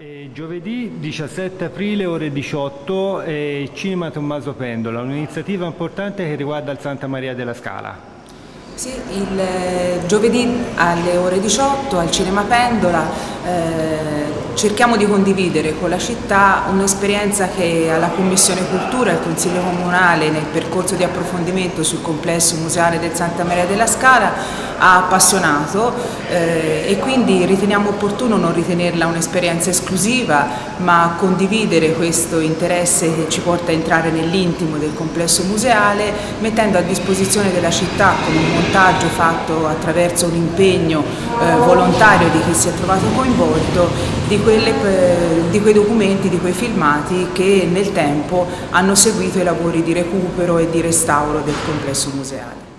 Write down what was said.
E giovedì 17 aprile ore 18 eh, Cinema Tommaso Pendola, un'iniziativa importante che riguarda il Santa Maria della Scala. Sì, il eh, giovedì alle ore 18 al Cinema Pendola eh, cerchiamo di condividere con la città un'esperienza che alla Commissione Cultura e al Consiglio Comunale nel percorso di approfondimento sul complesso museale del Santa Maria della Scala ha appassionato eh, e quindi riteniamo opportuno non ritenerla un'esperienza esclusiva ma condividere questo interesse che ci porta a entrare nell'intimo del complesso museale mettendo a disposizione della città con un montaggio fatto attraverso un impegno eh, volontario di chi si è trovato coinvolto di, quelle, eh, di quei documenti, di quei filmati che nel tempo hanno seguito i lavori di recupero e di restauro del complesso museale.